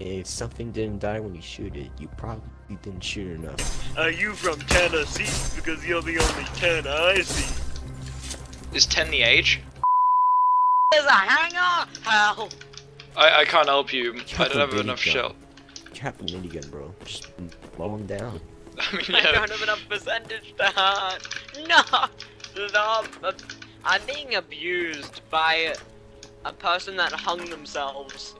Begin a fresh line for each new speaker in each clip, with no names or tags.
If something didn't die when you shoot it, you probably didn't shoot enough.
Are you from Tennessee? Because you're the only 10 I see.
Is 10 the age?
There's a hanger! Hell!
I, I can't help you. I don't have enough
minigun.
shell.
Cap a minigun, bro. Just blow him down.
I mean,
I
yeah.
don't have enough percentage to hurt. No! Stop! I'm being abused by a person that hung themselves.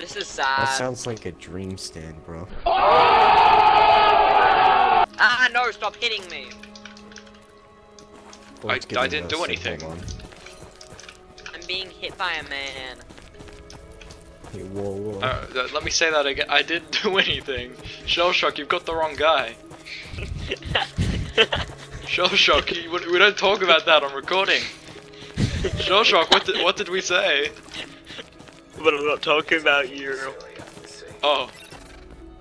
This is sad.
That sounds like a dream stand, bro.
Ah, no, stop hitting me.
Oh,
I- I didn't do anything.
on.
I'm being hit by a man.
Hey, whoa, whoa.
Uh, let me say that again. I didn't do anything. ShellShock, you've got the wrong guy. ShellShock, we we don't talk about that on recording. ShellShock, what did, what did we say?
But I'm not talking about you.
Oh,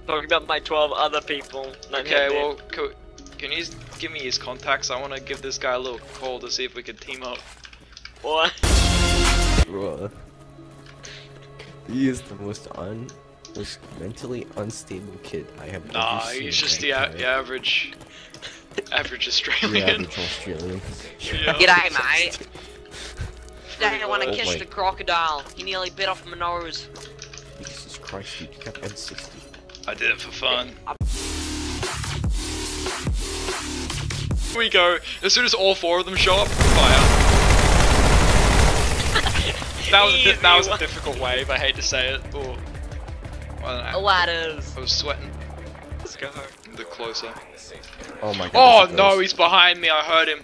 Talking about my 12 other people.
okay.
hit me.
Well, co- can you give me his contacts? I want to give this guy a little call to see if we can team up.
What?
Bruh. He is the most un, most mentally unstable kid I have
Nah,
ever seen.
Nah, he's just the, a- the average, average
the
Australian.
average Australian.
Yeah.
G'day, mate. Today I want to
Oh,
kiss
wait.
the crocodile. He nearly bit off my nose.
Jesus Christ, dude, you got M60.
I did it for fun. Here we go. As soon as all four of them show up, fire. That was a that was a difficult wave. I hate to say it. Ooh. I.
Ladders.
I was sweating.
Let's go.
The closer.
Oh my god.
Oh no, he's behind me. I heard him.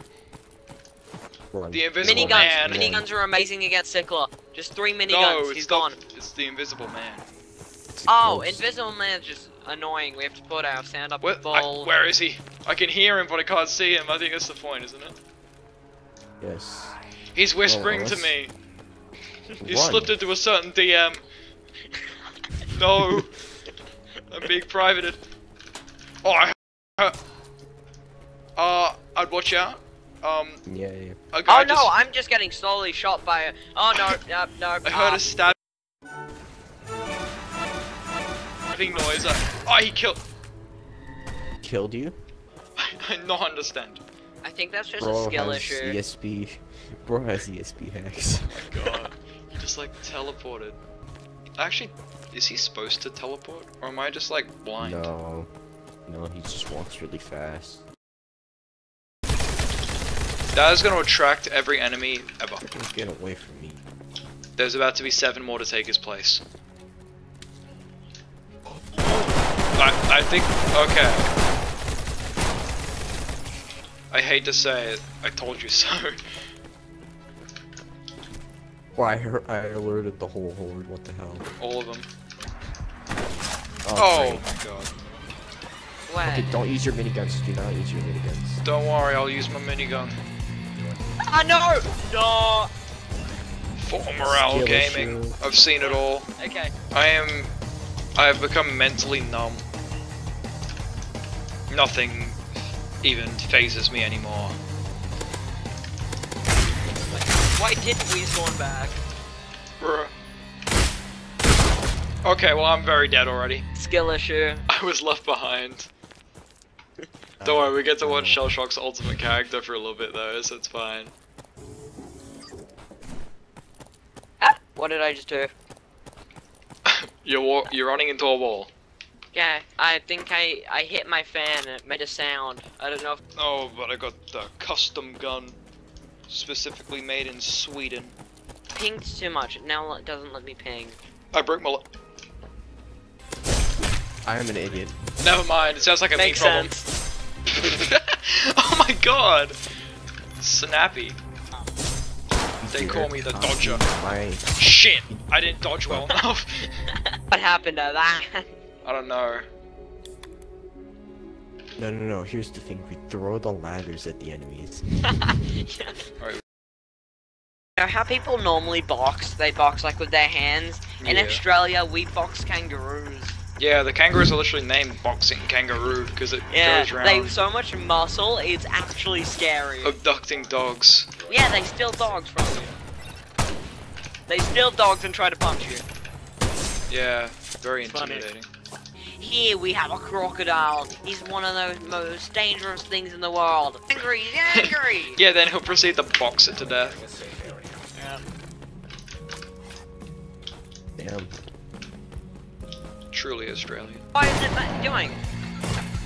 Run.
The invisible
Miniguns.
man.
Miniguns are amazing against Sickler. Just three miniguns.
No,
He's
it's
gone.
the, it's the invisible man.
Oh,
ghost.
Invisible Man's just annoying. We have to put our sound up
What? I, where is he? I can hear him, but I can't see him. I think that's the point, isn't it?
Yes.
He's whispering to me. He slipped into a certain DM. No. I'm being privated. Oh, I. Uh, I'd watch out. Um,
Yeah, yeah.
a guy
Oh no,
just,
I'm just getting slowly shot by a. Oh no, no, no.
I heard a stab. Stabbing noise. Uh, oh, he killed.
Killed you?
I not understand.
I think that's just
Bro
a skill
has
issue.
ESP. Bro has ESP hacks.
God, he just like teleported. Actually, is he supposed to teleport, or am I just like blind?
No. No, he just walks really fast.
That is going to attract every enemy ever.
Freaking Get away from me.
There's about to be seven more to take his place. I, I think, okay. I hate to say it, I told you so.
Well, I, heard, I alerted the whole horde. What the hell?
All of them.
Oh,
Oh my god.
Wait.
Okay, don't use your miniguns. Do not use your miniguns.
Don't worry, I'll use my minigun.
Ah no! No!
For morale
Skill
gaming.
issue.
I've seen it all.
Okay.
I am. I have become mentally numb. Nothing even phases me anymore.
Why didn't we spawn back?
Bruh. Okay, well, I'm very dead already.
Skill issue.
I was left behind. Don't worry, we get to watch ShellShock's ultimate character for a little bit though, so it's fine.
Ah, what did I just do?
You're wa- you're running into a wall.
Yeah, I think I I hit my fan and it made a sound. I don't know if
Oh, but I got the custom gun, specifically made in Sweden.
pinged too much. Now it doesn't let me ping.
I broke my. Le-
I am an idiot.
Never mind. It sounds like a
Makes
me problem.
sense.
oh my god! Snappy. They call me the
copy
Dodger.
My
Shit! I didn't dodge well enough.
what happened to that?
I don't know.
no, no, no. Here's the thing. We throw the ladders at the enemies.
Alright.
You know how people normally box? They box like with their hands. In
Yeah.
Australia, we box kangaroos.
Yeah, the kangaroos are literally named boxing kangaroo because it
Yeah,
goes
they
around
so much muscle, it's actually scary.
abducting dogs.
Yeah, they steal dogs from you. They steal dogs and try to punch you.
Yeah, very
Funny.
intimidating.
Here we have a crocodile. He's one of the most dangerous things in the world. Angry, angry.
Yeah, then he'll proceed to box it to death.
Yeah.
Damn.
Truly Australian.
Why is it that doing?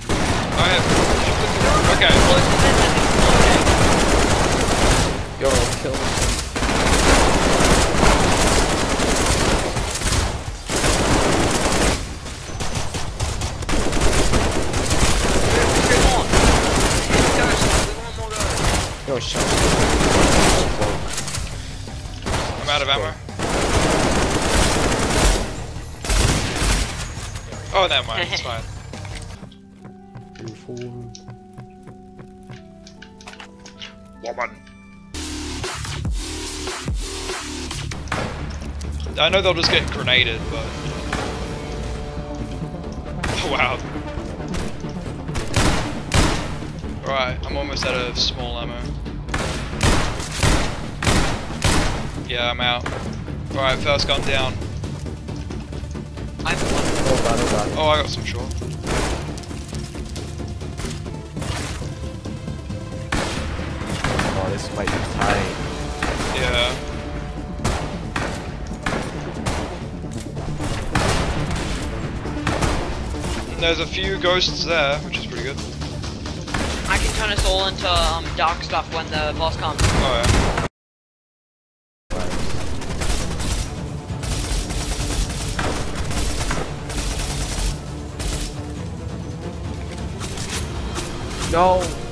Oh, I have. Okay.
Explosive is exploding.
Yo, kill him.
Three more. We want more ghosts.
Yo, shut
I'm out of ammo. Oh, never mind. It's fine.
Beautiful.
Woman. I know they'll just get grenaded, but. Oh, wow. Alright, I'm almost out of small ammo. Yeah, I'm out. Alright, first gun down.
I'm
Oh god, oh god.
Oh, I got some short.
Oh, this might be tight.
Yeah. And There's a few ghosts there, which is pretty good.
I can turn us all into um, dark stuff when the boss comes.
Oh yeah.
No!